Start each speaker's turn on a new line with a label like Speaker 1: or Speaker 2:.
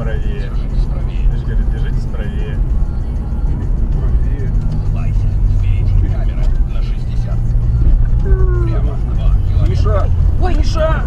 Speaker 1: правее. Я же говорю, держитесь правее.
Speaker 2: Правее. Лайся, впереди камера на 60. Прямо 2 километра. Миша!
Speaker 3: Ой, Миша!